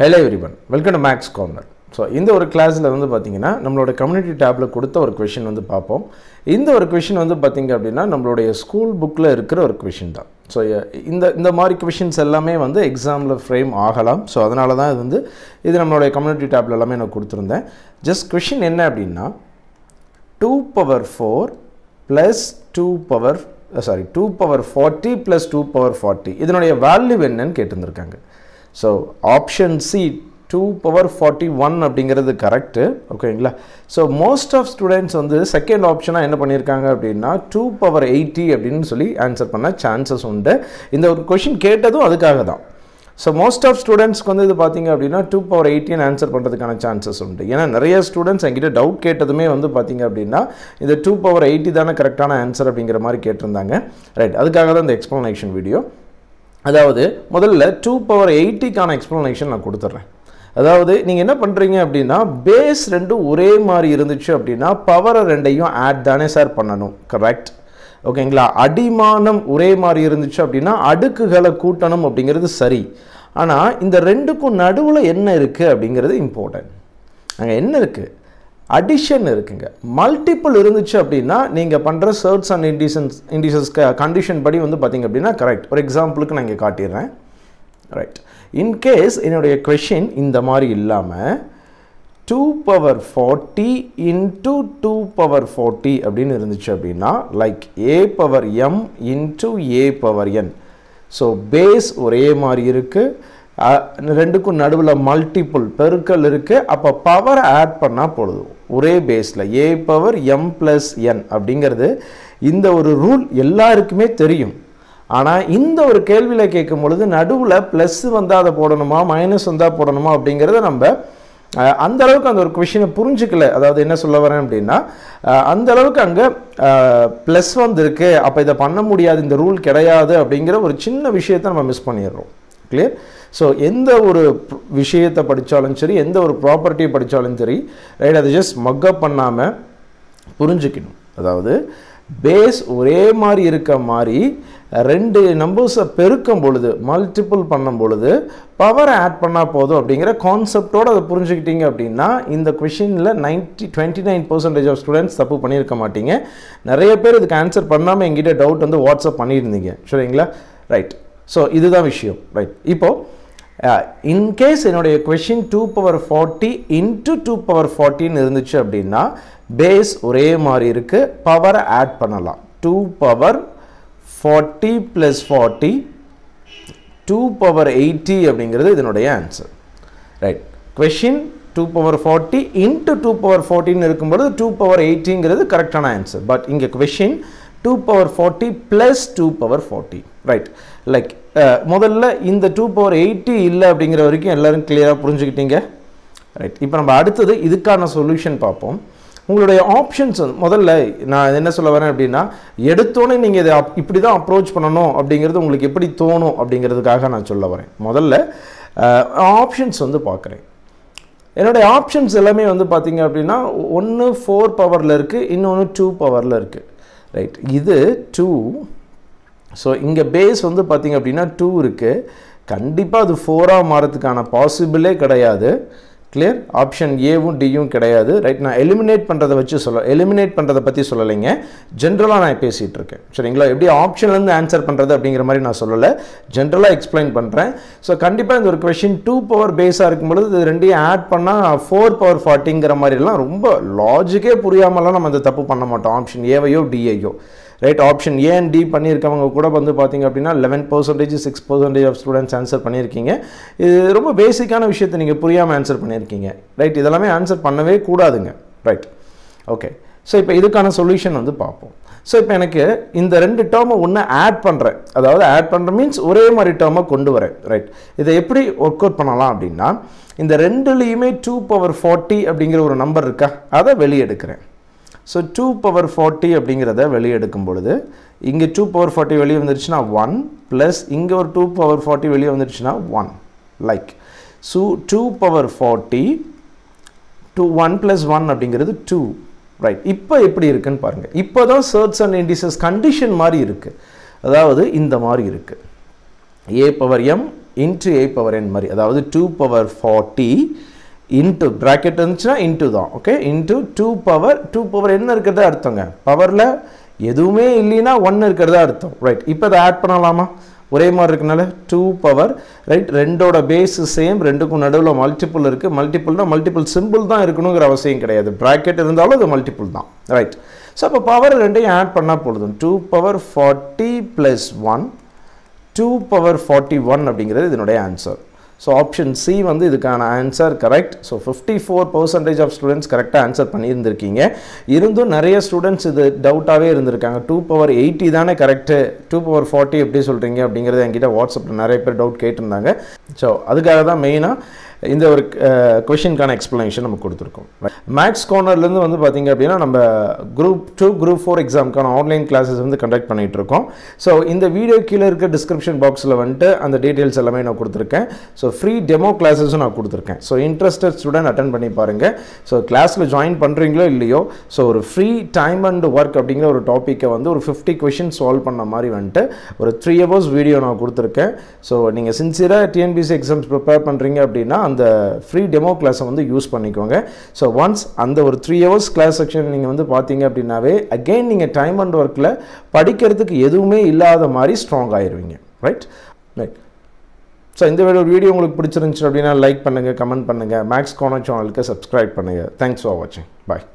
Hello everyone welcome to maths corner so இந்த ஒரு கிளாஸில் வந்து பார்த்தீங்கன்னா நம்மளோட கம்யூனிட்டி டேப்பில் கொடுத்த ஒரு கொஷின் வந்து பார்ப்போம் இந்த ஒரு கொஷின் வந்து பார்த்தீங்க அப்படின்னா நம்மளுடைய ஸ்கூல் புக்கில் இருக்கிற ஒரு கொஷின் தான். ஸோ இந்த இந்த மாதிரி கொஷின்ஸ் எல்லாமே வந்து எக்ஸாமில் ஃப்ரேம் ஆகலாம். ஸோ அதனால தான் இது வந்து இது நம்மளுடைய கம்யூனிட்டி டேப்பில் எல்லாமே நான் கொடுத்துருந்தேன். ஜஸ்ட் கொஷின் என்ன அப்படின்னா two power four plus two power sorry two power forty plus two power forty இதனுடைய வேல்யூ என்னன்னு கேட்டிருந்திருக்காங்க. So option C two power forty one அப்படிங்கிறது கரெக்டு ஓகேங்களா ஸோ மோஸ்ட் ஆஃப் ஸ்டூடெண்ட்ஸ் வந்து செகண்ட் ஆப்ஷனாக என்ன பண்ணியிருக்காங்க அப்படின்னா டூ பவர் எயிட்டி அப்படின்னு சொல்லி ஆன்சர் பண்ண சான்சஸ் உண்டு. இந்த ஒரு கொஷின் கேட்டதும் அதுக்காக தான். ஸோ மோஸ்ட் ஆஃப் ஸ்டூடெண்ட்ஸ்க்கு வந்து இது பார்த்தீங்க அப்படின்னா டூ பவர் எயிட்டின்னு ஆன்சர் பண்ணுறதுக்கான சான்சஸ் உண்டு. ஏன்னா நிறைய ஸ்டூடெண்ட்ஸ் என்கிட்ட டவுட் கேட்டதுமே வந்து பார்த்தீங்க அப்படின்னா இந்த டூ பவர் எயிட்டி தானே கரெக்டான ஆன்சர் அப்படிங்கிற மாதிரி கேட்டிருந்தாங்க. ரைட் அதுக்காக தான் இந்த எக்ஸ்ப்ளனேஷன் வீடியோ அதாவது முதல்ல டூ பவர் எயிட்டிக்கான எக்ஸ்ப்ளனேஷன் நான் கொடுத்துட்றேன். அதாவது நீங்கள் என்ன பண்ணுறீங்க அப்படின்னா பேஸ் ரெண்டும் ஒரே மாதிரி இருந்துச்சு அப்படின்னா பவரை ரெண்டையும் ஆட் தானே சார் பண்ணணும். கரெக்ட் ஓகேங்களா அடிமானம் ஒரே மாதிரி இருந்துச்சு அப்படின்னா அடுக்குகளை கூட்டணும் அப்படிங்கிறது சரி. ஆனால் இந்த ரெண்டுக்கும் நடுவில் என்ன இருக்குது அப்படிங்கிறது இம்பார்ட்டன்ட் அங்கே என்ன இருக்குது அடிஷன் இருக்குங்க. மல்டிபிள் இருந்துச்சு அப்படின்னா நீங்கள் பண்ணுற surds and indices indices condition படி வந்து பார்த்தீங்க அப்படின்னா கரெக்ட் ஒரு எக்ஸாம்பிளுக்கு நான் இங்கே காட்டிடுறேன். ரைட் இன்கேஸ் என்னுடைய கொஷின் இந்த மாதிரி இல்லாமல் two power forty into two power forty அப்படின்னு இருந்துச்சு அப்படின்னா like A power M into A power N so base ஒரே மாதிரி இருக்குது ரெண்டுக்கும் நடுவில் மல்டிப்புள் பெருக்கல் இருக்குது அப்போ பவர் ஆட் பண்ணால் போதும். ஒரே பேஸில் A power M plus N அப்படிங்கிறது இந்த ஒரு ரூல் எல்லாருக்குமே தெரியும். ஆனால் இந்த ஒரு கேள்வியில் கேட்கும் பொழுது நடுவில் ப்ளஸ் வந்தால் அதை போடணுமா மைனஸ் வந்தால் போடணுமா அப்படிங்கிறத நம்ம அந்த அளவுக்கு அந்த ஒரு கொஷினை புரிஞ்சுக்கல. அதாவது என்ன சொல்ல வரேன் அப்படின்னா அந்த அளவுக்கு அங்கே ப்ளஸ் வந்திருக்கு. அப்போ இதை பண்ண முடியாது இந்த ரூல் கிடையாது அப்படிங்கிற ஒரு சின்ன விஷயத்தை நம்ம மிஸ் பண்ணிடுறோம். கிளியர் ஸோ எந்த ஒரு விஷயத்தை படித்தாலும் சரி எந்த ஒரு ப்ராப்பர்ட்டியை படித்தாலும் சரி ரைட் அதை ஜஸ்ட் மக்கப் பண்ணாமல் புரிஞ்சுக்கணும். அதாவது பேஸ் ஒரே மாதிரி இருக்க மாதிரி ரெண்டு நம்பர்ஸை பெருக்கும் பொழுது மல்டிபிள் பண்ணும் பொழுது பவரை ஆட் பண்ணால் போதும் அப்படிங்கிற கான்செப்டோடு அதை புரிஞ்சுக்கிட்டீங்க அப்படின்னா இந்த கொஷினில் ninety twenty nine percentage of students தப்பு பண்ணியிருக்க மாட்டீங்க. நிறைய பேர் இதுக்கு ஆன்சர் பண்ணாமல் எங்கிட்ட டவுட் வந்து வாட்ஸ்அப் பண்ணியிருந்தீங்க. சரிங்களா? ரைட் ஸோ இதுதான் விஷயம். ரைட் இப்போது இன்கேஸ் என்னுடைய question two power forty into two power ஃபார்ட்டின்னு இருந்துச்சு அப்படின்னா பேஸ் ஒரே மாதிரி இருக்குது பவரை ஆட் பண்ணலாம். Two power forty plus forty two power eighty அப்படிங்கிறது இதனுடைய answer right question two power forty into two power ஃபார்ட்டின்னு இருக்கும்பொழுது டூ பவர் எயிட்டிங்கிறது கரெக்டான ஆன்சர் பட் இங்கே question two power forty plus two power forty right like uh, முதல்ல இந்த two power eighty இல்லை அப்படிங்கிற வரைக்கும் எல்லோரும் கிளியராக புரிஞ்சுக்கிட்டீங்க. ரைட் இப்போ நம்ம அடுத்தது இதுக்கான சொல்யூஷன் பார்ப்போம். உங்களுடைய ஆப்ஷன்ஸ் முதல்ல நான் என்ன சொல்ல வரேன் அப்படின்னா எடுத்தோன்னே நீங்கள் இதை இப்படி தான் அப்ரோச் பண்ணணும் அப்படிங்கிறது உங்களுக்கு எப்படி தோணும் அப்படிங்கிறதுக்காக நான் சொல்ல வரேன். முதல்ல uh, ஆப்ஷன்ஸ் வந்து பார்க்குறேன். என்னுடைய ஆப்ஷன்ஸ் எல்லாமே வந்து பார்த்தீங்க அப்படின்னா ஒன்று ஃபோர் பவரில் இருக்குது இன்னொன்று டூ பவரில் இருக்குது ரைட் இது டூ ஸோ இங்கே பேஸ் வந்து பார்த்திங்க அப்படின்னா டூ இருக்குது கண்டிப்பாக அது ஃபோராக மாறதுக்கான பாசிபிளே கிடையாது. கிளியர் ஆப்ஷன் ஏவும் டியும் கிடையாது. ரைட் நான் எலிமினேட் பண்ணுறதை வச்சு சொல்ல எலிமினேட் பண்ணுறதை பற்றி சொல்லலைங்க. ஜென்ரலாக நான் பேசிகிட்டு இருக்கேன். சரிங்களா? எப்படி ஆப்ஷன்லேருந்து ஆன்சர் பண்ணுறது அப்படிங்கிற மாதிரி நான் சொல்லலை. ஜென்ரலாக எக்ஸ்பிளைன் பண்ணுறேன் ஸோ கண்டிப்பாக இந்த ஒரு கொஷின் டூ பவர் பேஸாக இருக்கும்பொழுது இது ரெண்டையும் ஆட் பண்ணால் ஃபோர் பவர் ஃபார்ட்டிங்கிற மாதிரிலாம் ரொம்ப லாஜிக்கே புரியாமலாம் நம்ம அந்த தப்பு பண்ண மாட்டோம். ஆப்ஷன் ஏவையோ டிஐயோ right option A and D பண்ணியிருக்கவங்க கூட வந்து பார்த்திங்க அப்படின்னா eleven percentage six percentage of students answer பண்ணியிருக்கீங்க. இது ரொம்ப பேசிக்கான விஷயத்தை நீங்கள் புரியாமல் ஆன்சர் பண்ணி பண்ணியிருக்கீங்க. ரைட் இதெல்லாமே ஆன்சர் பண்ணவே கூடாதுங்க. ரைட் ஓகே ஸோ இப்போ இதுக்கான சொல்யூஷன் வந்து பார்ப்போம். ஸோ இப்போ எனக்கு இந்த ரெண்டு டேர்மை ஒன்று ஆட் பண்ணுறேன் அதாவது ஆட் பண்ணுற மீன்ஸ் ஒரே மாதிரி டேர்மை கொண்டு வரேன். ரைட் இதை எப்படி ஒர்க் அவுட் பண்ணலாம் அப்படின்னா இந்த ரெண்டுலேயுமே டூ பவர் ஃபார்ட்டி அப்படிங்கிற ஒரு நம்பர் இருக்கா? அதை வெளியெடுக்கிறேன். ஸோ டூ பவர் ஃபார்ட்டி அப்படிங்கிறத வெளியெடுக்கும் பொழுது இங்கே டூ பவர் ஃபார்ட்டி வெளியே வந்துருச்சுன்னா ஒன் ப்ளஸ் இங்கே ஒரு டூ பவர் ஃபார்ட்டி வெளியே வந்துருச்சுன்னா one like so two power forty two one plus one அப்படிங்கிறது டூ ரைட் இப்போ எப்படி இருக்குன்னு பாருங்கள் இப்போ தான் சர்ட்ஸ் அண்ட் இண்டிசஸ் கண்டிஷன் மாதிரி இருக்குது அதாவது இந்த மாதிரி இருக்குது A power M into A power N மாதிரி அதாவது two power forty into bracket இருந்துச்சுன்னா இன்ட்டு தான். Okay into two power two power என்ன இருக்கிறதா அர்த்தங்க. பவரில் எதுவுமே இல்லைன்னா ஒன்று இருக்கிறதா அர்த்தம். ரைட் இப்போ அதை ஆட் பண்ணலாமா? ஒரே மாதிரி இருக்கனால டூ பவர் ரைட் ரெண்டோட பேஸ் சேம் ரெண்டுக்கும் நடுவில் மல்டிபிள் இருக்குது மல்டிபிள்னா மல்டிபிள் சிம்பிள் தான் இருக்கணுங்கிற அவசியம் கிடையாது. ப்ராக்கெட் இருந்தாலும் அது மல்டிபிள் தான் ரைட் ஸோ அப்போ பவர் ரெண்டையும் ஆட் பண்ணால் போதும். Two power forty plus one two power forty one அப்படிங்கிறது இதனுடைய ஆன்சர் ஸோ ஆப்ஷன் சி வந்து இதுக்கான answer correct so fifty four percentage of students கரெக்டாக ஆன்சர் பண்ணியிருந்திருக்கீங்க. இருந்தும் நிறைய ஸ்டூடெண்ட்ஸ் இது டவுட்டாகவே இருந்திருக்காங்க. டூ பவர் எயிட்டி தானே கரெக்டு டூ பவர் ஃபார்ட்டி எப்படி சொல்கிறீங்க அப்படிங்கிறது என்கிட்ட வாட்ஸ்அப்பில் நிறைய பேர் டவுட் கேட்டிருந்தாங்க. ஸோ அதுக்காக தான் மெயினாக இந்த ஒரு கொஷினுக்கான எக்ஸ்ப்ளனேஷன் நம்ம கொடுத்துருக்கோம். மேக்ஸ் கார்னர்லேருந்து வந்து பார்த்திங்க அப்படின்னா நம்ம குரூப் டூ குரூப் ஃபோர் எக்ஸாமுக்கான ஆன்லைன் கிளாஸஸ் வந்து கண்டக்ட் பண்ணிகிட்டு இருக்கோம் ஸோ இந்த வீடியோ கீழே இருக்க டிஸ்கிரிப்ஷன் பாக்ஸில் வந்துட்டு அந்த டீட்டெயில்ஸ் எல்லாமே நான் கொடுத்துருக்கேன். ஸோ ஃப்ரீ டெமோ கிளாஸஸும் நான் கொடுத்துருக்கேன். ஸோ இன்ட்ரெஸ்டட் ஸ்டூடெண்ட் அட்டன் பண்ணி பாருங்கள் ஸோ கிளாஸில் ஜாயின் பண்ணுறீங்களோ இல்லையோ ஸோ ஒரு ஃப்ரீ டைம் அண்ட் ஒர்க் அப்படிங்கிற ஒரு டாப்பிக்கை வந்து ஒரு ஃபிஃப்டி கொஷின் சால்வ் பண்ண மாதிரி வந்துட்டு ஒரு த்ரீ ஹவர்ஸ் வீடியோ நான் கொடுத்துருக்கேன். ஸோ நீங்கள் சின்சியராக டிஎன்பிசி எக்ஸாம்ஸ் ப்ரிப்பேர் பண்ணுறீங்க அப்படின்னா அந்த ஃப்ரீ டெமோ கிளாஸை வந்து யூஸ் பண்ணிக்கோங்க. ஸோ ஒன்ஸ் அந்த ஒரு த்ரீ ஹவர்ஸ் கிளாஸ் செக்ஷன் நீங்கள் வந்து பார்த்தீங்க அப்படின்னாவே அகெயின் நீங்கள் டைம் அண்ட் ஒர்க்கில் படிக்கிறதுக்கு எதுவுமே இல்லாத மாதிரி ஸ்ட்ராங் ஆயிடுவீங்க ரைட் ரைட் ஸோ இந்த வீடியோ வீடியோ உங்களுக்கு பிடிச்சிருந்துச்சு அப்படின்னா லைக் பண்ணுங்கள் கமெண்ட் பண்ணுங்கள் மேக்ஸ் கார்னர் சேனலுக்கு சப்ஸ்கிரைப் பண்ணுங்கள் தேங்க்ஸ் ஃபார் வாட்சிங் பாய்